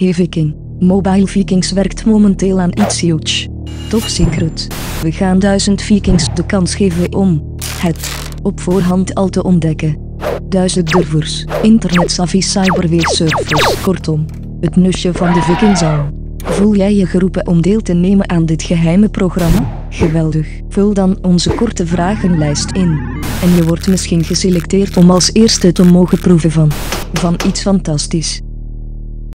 Hey Viking. Mobile Vikings werkt momenteel aan iets huge. Top secret. We gaan duizend Vikings de kans geven om het op voorhand al te ontdekken. Duizend durvers, internet-savvy cyberweersurfers, kortom, het nusje van de Vikingzaal. Voel jij je geroepen om deel te nemen aan dit geheime programma? Geweldig. Vul dan onze korte vragenlijst in. En je wordt misschien geselecteerd om als eerste te mogen proeven van, van iets fantastisch.